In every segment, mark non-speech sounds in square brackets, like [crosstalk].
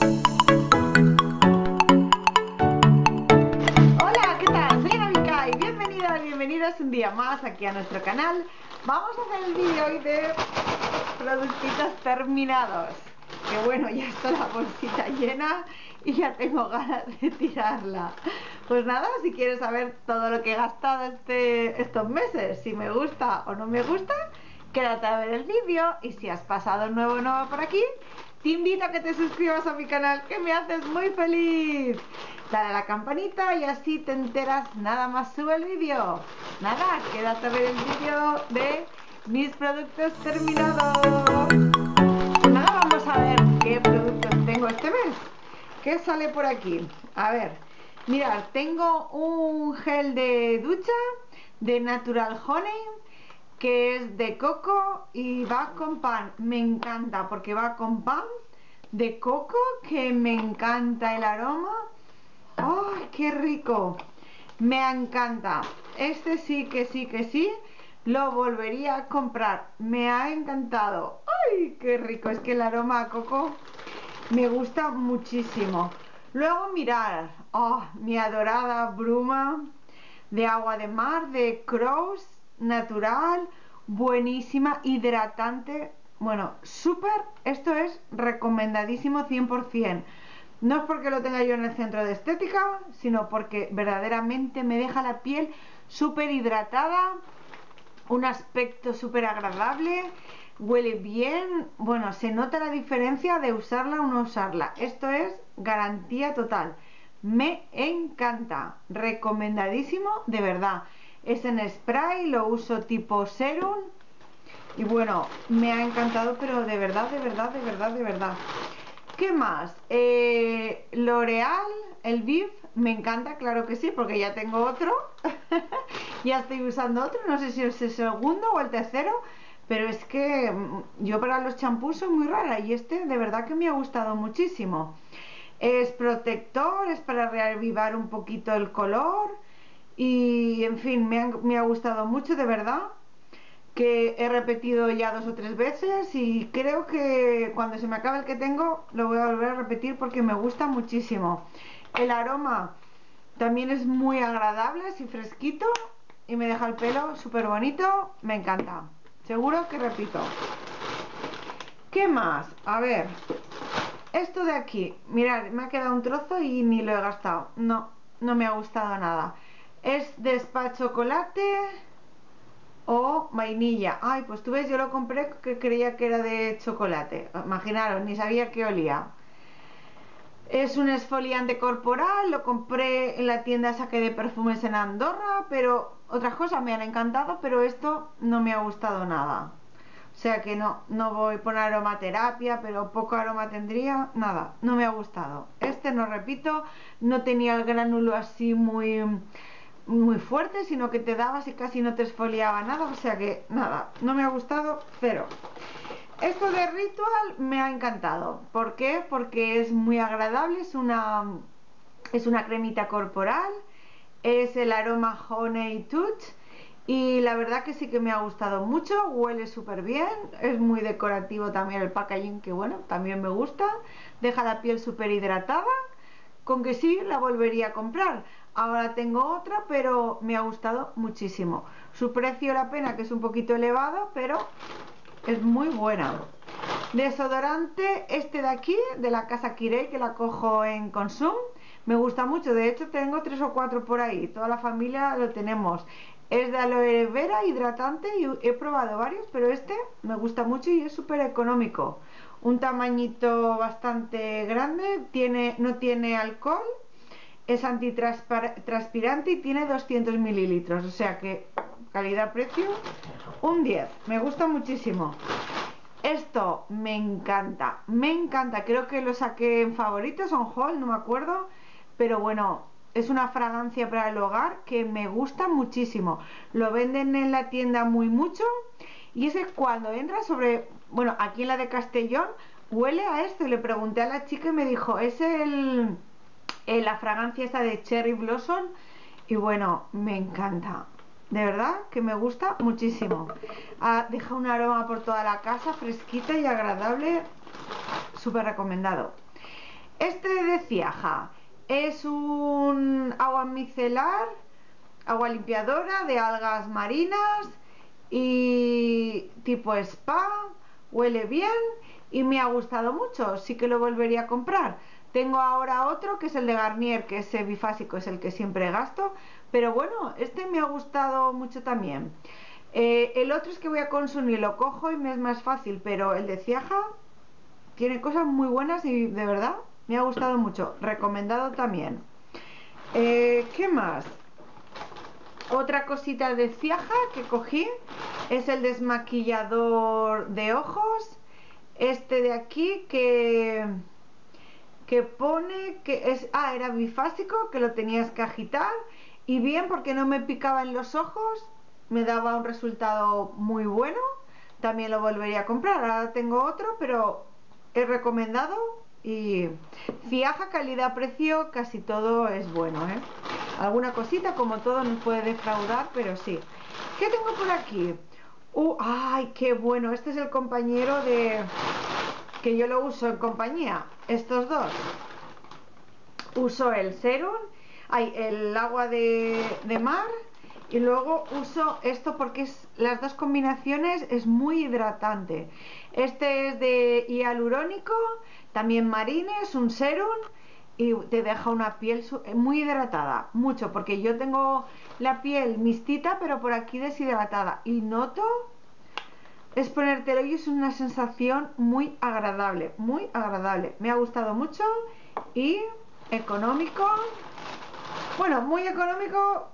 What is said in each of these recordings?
Hola, ¿qué tal? Soy Anamika y bienvenidas, bienvenidos un día más aquí a nuestro canal. Vamos a hacer el vídeo hoy de productitos terminados. Que bueno, ya está la bolsita llena y ya tengo ganas de tirarla. Pues nada, si quieres saber todo lo que he gastado este, estos meses, si me gusta o no me gusta, quédate a ver el vídeo y si has pasado nuevo o nuevo por aquí, te invito a que te suscribas a mi canal, que me haces muy feliz. Dale a la campanita y así te enteras nada más sube el vídeo. Nada, quédate a ver el vídeo de mis productos terminados. Nada, vamos a ver qué productos tengo este mes. ¿Qué sale por aquí? A ver, mirad, tengo un gel de ducha de Natural Honey que es de coco y va con pan. Me encanta porque va con pan de coco que me encanta el aroma. ¡Ay, qué rico! Me encanta. Este sí que sí que sí. Lo volvería a comprar. Me ha encantado. ¡Ay, qué rico! Es que el aroma a coco me gusta muchísimo. Luego mirar. ¡Oh, mi adorada bruma de agua de mar de Crows natural, buenísima, hidratante. Bueno, súper, esto es recomendadísimo 100%. No es porque lo tenga yo en el centro de estética, sino porque verdaderamente me deja la piel súper hidratada, un aspecto súper agradable, huele bien, bueno, se nota la diferencia de usarla o no usarla. Esto es garantía total. Me encanta, recomendadísimo de verdad. Es en spray, lo uso tipo serum. Y bueno, me ha encantado, pero de verdad, de verdad, de verdad, de verdad. ¿Qué más? Eh, L'Oreal, el BIF, me encanta, claro que sí, porque ya tengo otro. [laughs] ya estoy usando otro, no sé si es el segundo o el tercero. Pero es que mm, yo para los champús soy muy rara y este de verdad que me ha gustado muchísimo. Es protector, es para reavivar un poquito el color y en fin, me, ha gustado mucho de verdad que he repetido ya dos o tres veces y creo que cuando se me acabe el que tengo lo voy a volver a repetir porque me gusta muchísimo. El aroma también es muy agradable, así fresquito y me deja el pelo súper bonito, me encanta. Seguro que repito. ¿Qué más? A ver, esto de aquí, mirad, me ha quedado un trozo y ni lo he gastado. No, no me ha gustado nada. Es de spa chocolate o vainilla. Ay, pues tú ves, yo lo compré que creía que era de chocolate. Imaginaros, ni sabía que olía. Es un esfoliante corporal, lo compré en la tienda saque de perfumes en Andorra, pero otras cosas me han encantado, pero esto no me ha gustado nada. O sea que no, no voy a poner aromaterapia, pero poco aroma tendría, nada, no me ha gustado. Este, no repito, no tenía el gránulo así muy muy fuerte, sino que te dabas y casi no te esfoliaba nada, o sea que nada, no me ha gustado, cero. Esto de Ritual me ha encantado. ¿Por qué? Porque es muy agradable, es una, es una cremita corporal, es el aroma Honey Touch y la verdad que sí que me ha gustado mucho, huele súper bien, es muy decorativo también el packaging que bueno, también me gusta, deja la piel súper hidratada, con que sí la volvería a comprar. Ahora tengo otra, pero me ha gustado muchísimo. Su precio, la pena, que es un poquito elevado, pero es muy buena. Desodorante, este de aquí, de la casa Kirei, que la cojo en Consum. Me gusta mucho, de hecho tengo tres o cuatro por ahí, toda la familia lo tenemos. Es de aloe vera, hidratante, y he probado varios, pero este me gusta mucho y es súper económico. Un tamañito bastante grande, tiene, no tiene alcohol es antitranspirante y tiene 200 mililitros, o sea que calidad-precio, un 10, me gusta muchísimo. Esto me encanta, me encanta, creo que lo saqué en favoritos, on haul, no me acuerdo, pero bueno, es una fragancia para el hogar que me gusta muchísimo. Lo venden en la tienda muy mucho y ese cuando entra sobre, bueno, aquí en la de Castellón, huele a esto le pregunté a la chica y me dijo, es el eh, la fragancia esta de Cherry Blossom y bueno, me encanta. De verdad que me gusta muchísimo. Deja un aroma por toda la casa, fresquita y agradable. Súper recomendado. Este de Ciaja es un agua micelar, agua limpiadora de algas marinas y tipo spa, huele bien y me ha gustado mucho, sí que lo volvería a comprar. Tengo ahora otro que es el de Garnier, que es bifásico, es el que siempre gasto, pero bueno, este me ha gustado mucho también. Eh, el otro es que voy a consumir, lo cojo y me es más fácil, pero el de Ciaja tiene cosas muy buenas y de verdad me ha gustado mucho. Recomendado también. Eh, ¿Qué más? Otra cosita de Ciaja que cogí es el desmaquillador de ojos. Este de aquí que, que pone que es... Ah, era bifásico, que lo tenías que agitar. Y bien porque no me picaba en los ojos. Me daba un resultado muy bueno. También lo volvería a comprar. Ahora tengo otro, pero he recomendado y fiaja calidad-precio casi todo es bueno, ¿eh? Alguna cosita como todo nos puede defraudar, pero sí. ¿Qué tengo por aquí? Uh, ¡Ay, qué bueno! Este es el compañero de... que yo lo uso en compañía. Estos dos. Uso el serum, hay el agua de, mar y luego uso esto porque las dos combinaciones es muy hidratante. Este es de hialurónico, también marines, un serum y te deja una piel muy hidratada, mucho, porque yo tengo la piel mistita, pero por aquí deshidratada y noto es ponértelo y es una sensación muy agradable, muy agradable. Me ha gustado mucho y económico. Bueno, muy económico,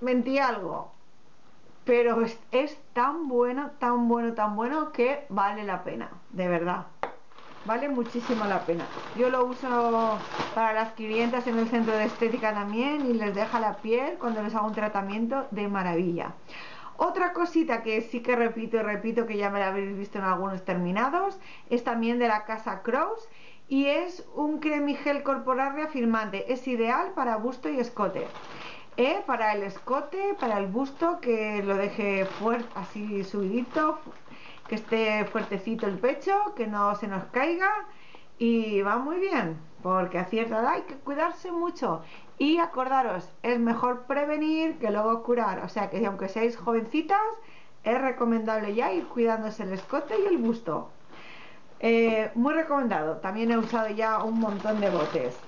mentí algo, pero es, es tan bueno, tan bueno, tan bueno que vale la pena, de verdad vale muchísimo la pena. Yo lo uso para las clientas en el centro de estética también y les deja la piel cuando les hago un tratamiento de maravilla. Otra cosita que sí que repito y repito que ya me la habéis visto en algunos terminados es también de la casa Crows y es un cremigel corporal reafirmante. Es ideal para busto y escote. ¿Eh? Para el escote, para el busto, que lo deje fuerte, así subidito, que esté fuertecito el pecho, que no se nos caiga y va muy bien, porque a cierta edad hay que cuidarse mucho y acordaros, es mejor prevenir que luego curar, o sea que aunque seáis jovencitas, es recomendable ya ir cuidándose el escote y el busto. Eh, muy recomendado, también he usado ya un montón de botes.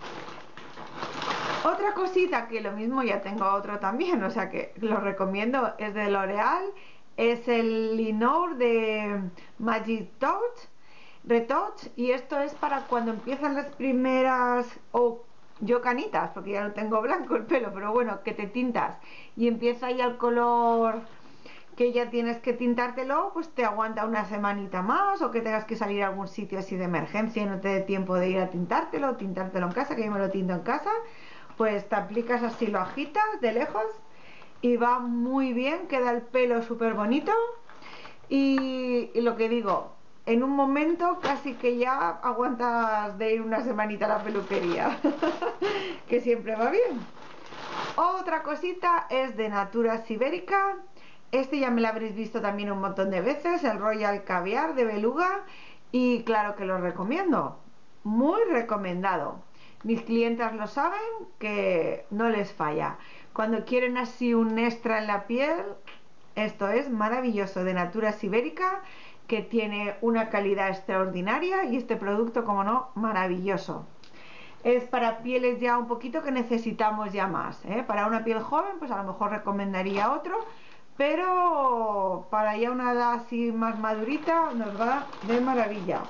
Otra cosita que lo mismo ya tengo otro también, o sea que lo recomiendo, es de L'Oreal es el Linour de Magic Touch, Retouch, y esto es para cuando empiezan las primeras, o yo canitas, porque ya no tengo blanco el pelo, pero bueno, que te tintas. Y empieza ya el color que ya tienes que tintártelo, pues te aguanta una semanita más o que tengas que salir a algún sitio así de emergencia y no te dé tiempo de ir a tintártelo, tintártelo en casa, que yo me lo tinto en casa, pues te aplicas así, lo agitas de lejos y va muy bien, queda el pelo súper bonito y, lo que digo, en un momento casi que ya aguantas de ir una semanita a la peluquería, [laughs] que siempre va bien. Otra cosita es de Natura Sibérica, este ya me lo habréis visto también un montón de veces, el Royal Caviar de Beluga y claro que lo recomiendo, muy recomendado. Mis clientes lo saben que no les falla. Cuando quieren así un extra en la piel, esto es maravilloso de Natura Sibérica que tiene una calidad extraordinaria y este producto, como no, maravilloso. Es para pieles ya un poquito que necesitamos ya más. ¿eh? Para una piel joven, pues a lo mejor recomendaría otro, pero para ya una edad así más madurita nos va de maravilla.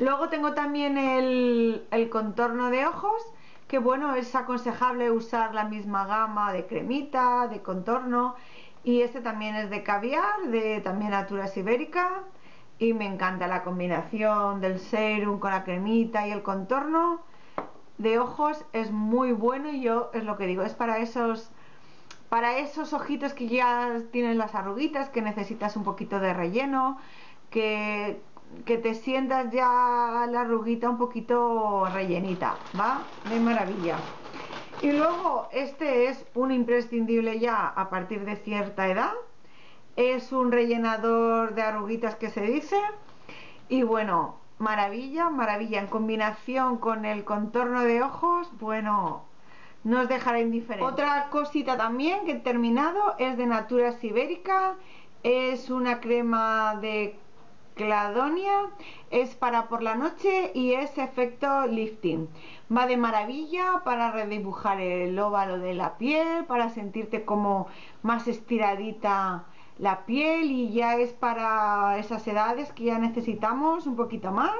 Luego tengo también el, el contorno de ojos que bueno, es aconsejable usar la misma gama de cremita, de contorno y este también es de caviar, de también Natura Ibérica y me encanta la combinación del serum con la cremita y el contorno de ojos es muy bueno y yo es lo que digo, es para esos para esos ojitos que ya tienen las arruguitas, que necesitas un poquito de relleno, que que te sientas ya la arruguita un poquito rellenita, ¿va? De maravilla. Y luego, este es un imprescindible ya a partir de cierta edad. Es un rellenador de arruguitas que se dice. Y bueno, maravilla, maravilla. En combinación con el contorno de ojos, bueno, no os dejará indiferente. Otra cosita también que he terminado es de Natura Sibérica. Es una crema de Cladonia es para por la noche y es efecto lifting. Va de maravilla para redibujar el óvalo de la piel, para sentirte como más estiradita la piel y ya es para esas edades que ya necesitamos un poquito más.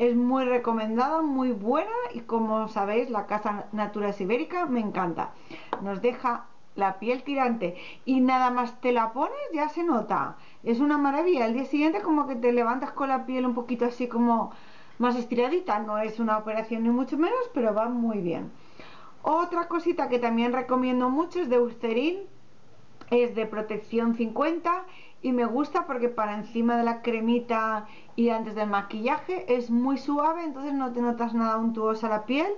Es muy recomendada, muy buena y como sabéis la Casa Natura Ibérica me encanta. Nos deja la piel tirante y nada más te la pones ya se nota. Es una maravilla. El día siguiente como que te levantas con la piel un poquito así como más estiradita. No es una operación ni mucho menos, pero va muy bien. Otra cosita que también recomiendo mucho es de Eucerin. Es de protección 50 y me gusta porque para encima de la cremita y antes del maquillaje es muy suave, entonces no te notas nada untuosa la piel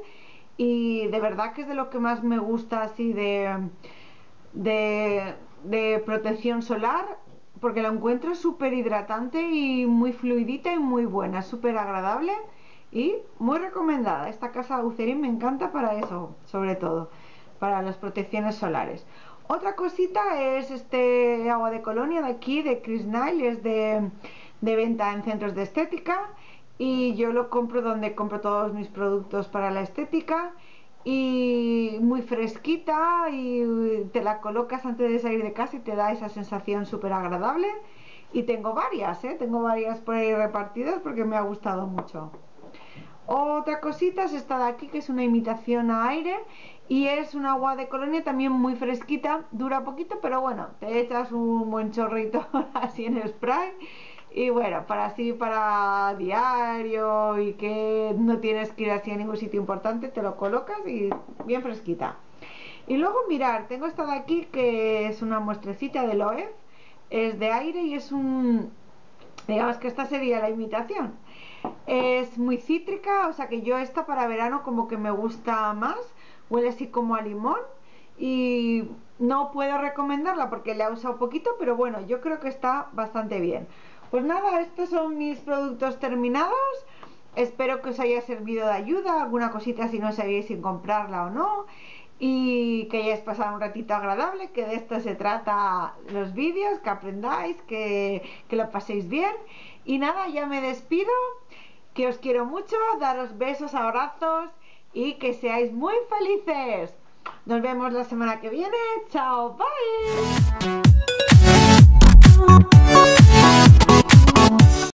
y de verdad que es de lo que más me gusta así de de, protección solar porque la encuentro súper hidratante y muy fluidita y muy buena, súper agradable y muy recomendada. Esta casa Ucerin me encanta para eso, sobre todo, para las protecciones solares. Otra cosita es este agua de colonia de aquí, de Chris Nile, es de, de venta en centros de estética y yo lo compro donde compro todos mis productos para la estética y muy fresquita y te la colocas antes de salir de casa y te da esa sensación súper agradable y tengo varias, ¿eh? tengo varias por ahí repartidas porque me ha gustado mucho. Otra cosita es esta de aquí que es una imitación a aire y es un agua de colonia también muy fresquita. Dura poquito pero bueno te echas un buen chorrito [laughs] así en spray y bueno, para así, para diario y que no tienes que ir así a ningún sitio importante, te lo colocas y bien fresquita. Y luego mirar, tengo esta de aquí que es una muestrecita de Loef, es de aire y es un, digamos que esta sería la imitación. Es muy cítrica, o sea que yo esta para verano como que me gusta más, huele así como a limón y no puedo recomendarla porque le he usado poquito, pero bueno, yo creo que está bastante bien. Pues nada, estos son mis productos terminados. Espero que os haya servido de ayuda, alguna cosita si no sabíais sin comprarla o no. Y que hayáis pasado un ratito agradable, que de esto se trata los vídeos, que aprendáis, que, que lo paséis bien. Y nada, ya me despido, que os quiero mucho, daros besos, abrazos y que seáis muy felices. Nos vemos la semana que viene. Chao, bye.